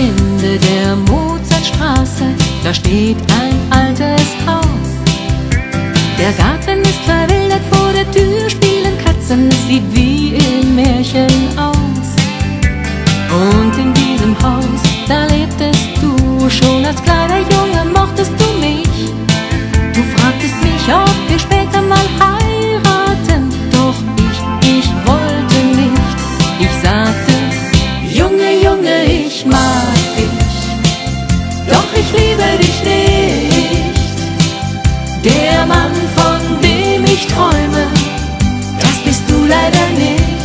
Ende der Mozartstraße, da steht ein altes Haus. Der Garten ist verwildert, vor der Tür spielen Katzen, es sieht wie Mann, von dem ich träume, das bist du leider nicht.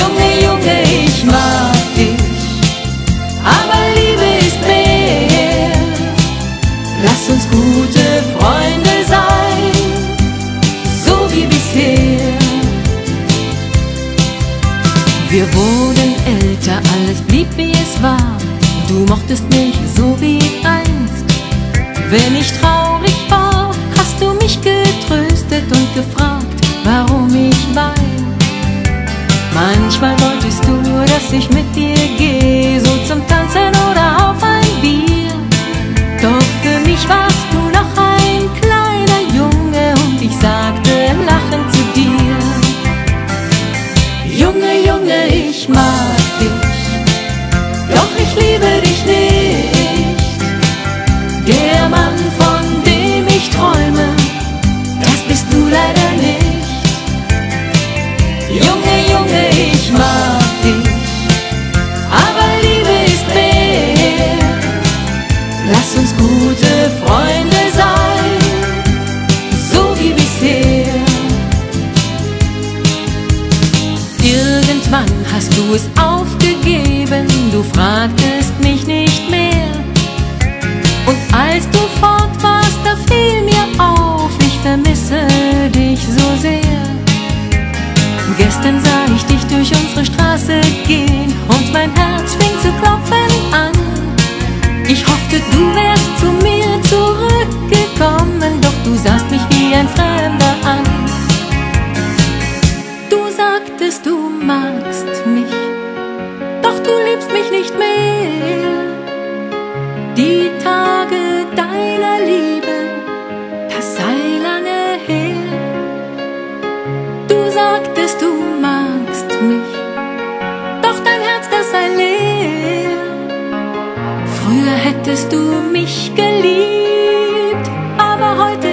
Junge, Junge, ich mag dich, aber Liebe ist mehr. Lass uns gute Freunde sein, so wie bisher. Wir wurden älter, alles blieb wie es war. Du mochtest mich so wie einst. Wenn ich traurig ich mit dir gehe, so zum Tanzen oder auf ein Bier. Doch für mich warst du noch ein kleiner Junge und ich sagte lachend zu dir. Junge, Junge, ich mag dich, doch ich liebe dich nicht. Die Tage deiner Liebe, das sei lange her. Du sagtest, du magst mich, doch dein Herz, das sei leer. Früher hättest du mich geliebt, aber heute